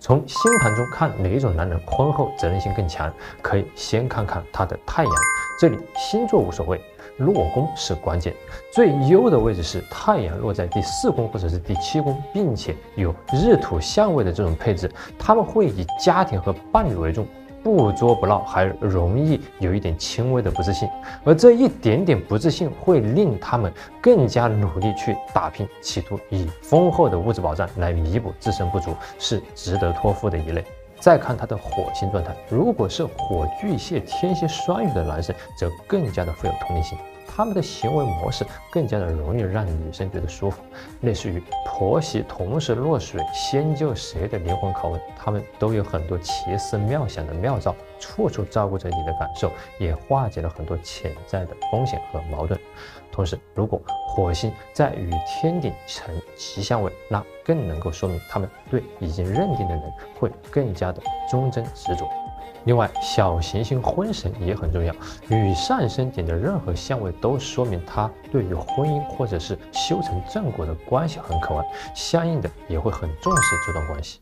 从星盘中看哪一种男人婚后责任心更强，可以先看看他的太阳。这里星座无所谓，落宫是关键。最优的位置是太阳落在第四宫或者是第七宫，并且有日土相位的这种配置，他们会以家庭和伴侣为重。不作不闹，还容易有一点轻微的不自信，而这一点点不自信会令他们更加努力去打拼，企图以丰厚的物质保障来弥补自身不足，是值得托付的一类。再看他的火星状态，如果是火巨蟹、天蝎、双鱼的男生，则更加的富有同理心。他们的行为模式更加的容易让女生觉得舒服，类似于婆媳同时落水，先救谁的灵魂拷问。他们都有很多奇思妙想的妙招，处处照顾着你的感受，也化解了很多潜在的风险和矛盾。同时，如果火星在与天顶成吉相位，那更能够说明他们对已经认定的人会更加的忠贞执着。另外，小行星婚神也很重要，与上升点的任何相位都说明他对于婚姻或者是修成正果的关系很渴望，相应的也会很重视这段关系。